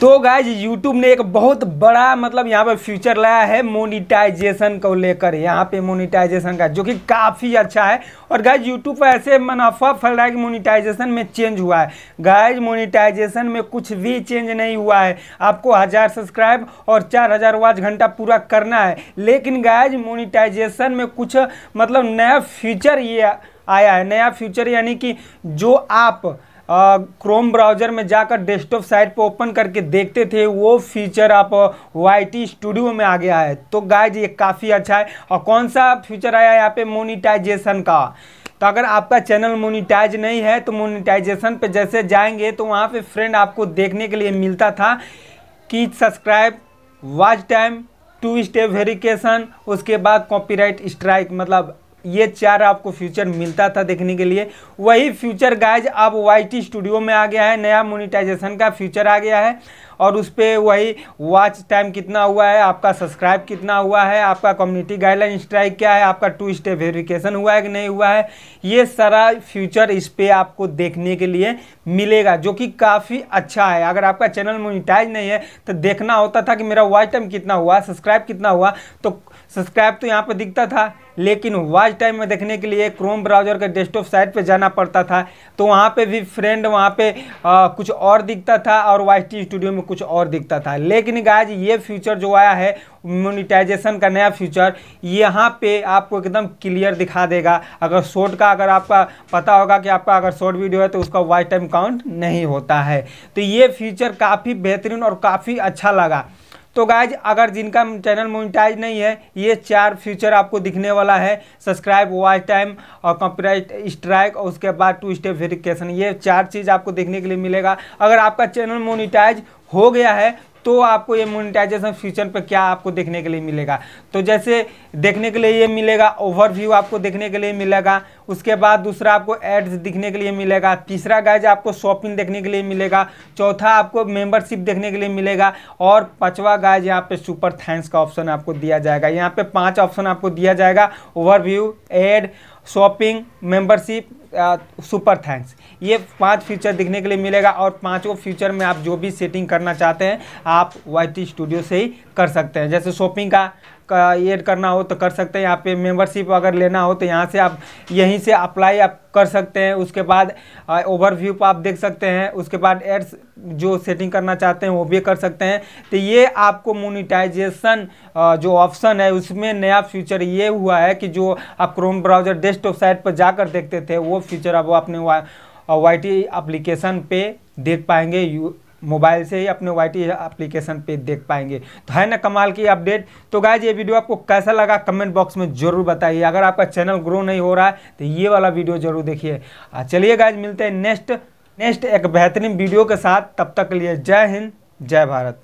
तो guys YouTube ने एक बहुत बड़ा मतलब यहाँ पे फ्यूचर लाया है मोनिटाइजेशन को लेकर। यहाँ पे मोनिटाइजेशन का, जो कि काफ़ी अच्छा है। और गाइज़ यूट्यूब पर ऐसे मुनाफा फैल रहा है कि मोनिटाइजेशन में चेंज हुआ है। गाइज़ मोनिटाइजेशन में कुछ भी चेंज नहीं हुआ है। आपको हज़ार सब्सक्राइब और चार हज़ार वाच घंटा पूरा करना है। लेकिन गाइज़ मोनिटाइजेशन में कुछ मतलब नया फ्यूचर ये आया है। नया फ्यूचर यानी कि जो आप क्रोम ब्राउज़र में जाकर डेस्कटॉप साइट पर ओपन करके देखते थे, वो फीचर आप वाईटी स्टूडियो में आ गया है। तो गाइज़ ये काफ़ी अच्छा है। और कौन सा फीचर आया यहाँ पे? मोनिटाइजेशन का। तो अगर आपका चैनल मोनिटाइज नहीं है तो मोनिटाइजेशन पे जैसे जाएँगे तो वहाँ पे फ्रेंड आपको देखने के लिए मिलता था कि subscribe watch time two step verification उसके बाद कॉपीराइट स्ट्राइक मतलब ये चार आपको फ्यूचर मिलता था देखने के लिए। वही फ्यूचर गाइज़ अब वाई स्टूडियो में आ गया है, नया मोनिटाइजेशन का फ्यूचर आ गया है। और उस पर वही वॉच टाइम कितना हुआ है, आपका सब्सक्राइब कितना हुआ है, आपका कम्युनिटी गाइडलाइन स्ट्राइक क्या है, आपका टू स्टेप वेरिफिकेशन हुआ है कि नहीं हुआ है, ये सारा फ्यूचर इस पर आपको देखने के लिए मिलेगा, जो कि काफ़ी अच्छा है। अगर आपका चैनल मोनिटाइज नहीं है तो देखना होता था कि मेरा वॉच टाइम कितना हुआ सब्सक्राइब कितना हुआ तो सब्सक्राइब तो यहाँ पर दिखता था, लेकिन वॉच टाइम में देखने के लिए क्रोम ब्राउज़र के डेस्कटॉप साइट पे जाना पड़ता था। तो वहाँ पे भी फ्रेंड वहाँ पे आ, कुछ और दिखता था और वाई स्टूडियो में कुछ और दिखता था। लेकिन गाज ये फीचर जो आया है मोनिटाइजेशन का नया फ्यूचर यहाँ पे आपको एकदम क्लियर दिखा देगा। अगर शॉर्ट का अगर आपका पता होगा कि आपका अगर शॉर्ट वीडियो है तो उसका वाइट टाइम काउंट नहीं होता है। तो ये फीचर काफ़ी बेहतरीन और काफ़ी अच्छा लगा। तो गाइज़ अगर जिनका चैनल मोनिटाइज नहीं है, ये चार फ्यूचर आपको दिखने वाला है सब्सक्राइब वॉच टाइम और कॉपीराइट स्ट्राइक और उसके बाद टू स्टेप वेरिफिकेशन ये चार चीज़ आपको देखने के लिए मिलेगा। अगर आपका चैनल मोनिटाइज हो गया है तो आपको ये मोनिटाइजेशन फ्यूचर पे क्या आपको देखने के लिए मिलेगा? तो जैसे देखने के लिए ये मिलेगा ओवरव्यू आपको देखने के लिए मिलेगा, उसके बाद दूसरा आपको एड्स दिखने के लिए मिलेगा, तीसरा गाइज़ आपको शॉपिंग देखने के लिए मिलेगा, चौथा आपको मेंबरशिप देखने के लिए मिलेगा, और पांचवा गाइज़ यहाँ पे सुपर थैंक्स का ऑप्शन आपको दिया जाएगा। यहाँ पे पाँच ऑप्शन आपको दिया जाएगा overview ad shopping membership super thanks ये पाँच फीचर दिखने के लिए मिलेगा और पाँचों फीचर में आप जो भी सेटिंग करना चाहते हैं, आप वाईटी स्टूडियो से ही कर सकते हैं। जैसे शॉपिंग का ऐड करना हो तो कर सकते हैं। यहाँ पे मेंबरशिप अगर लेना हो तो यहाँ से आप यहीं से अप्लाई आप कर सकते हैं। उसके बाद ओवरव्यू पर आप देख सकते हैं। उसके बाद एड्स जो सेटिंग करना चाहते हैं वो भी कर सकते हैं। तो ये आपको मोनिटाइजेशन जो ऑप्शन है, उसमें नया फ्यूचर ये हुआ है कि जो आप क्रोम ब्राउज़र डेस्कटॉप साइट पर जाकर देखते थे, वो फीचर अब अपने वाई टी एप्लीकेशन पे देख पाएँगे मोबाइल से ही अपने वाई टी एप्लीकेशन पे देख पाएँगे। तो है ना कमाल की अपडेट तो गाइज़ ये वीडियो आपको कैसा लगा कमेंट बॉक्स में ज़रूर बताइए। अगर आपका चैनल ग्रो नहीं हो रहा है तो ये वाला वीडियो ज़रूर देखिए। चलिए गाइज़ मिलते हैं नेक्स्ट नेक्स्ट एक बेहतरीन वीडियो के साथ। तब तक के लिए जय हिंद, जय भारत।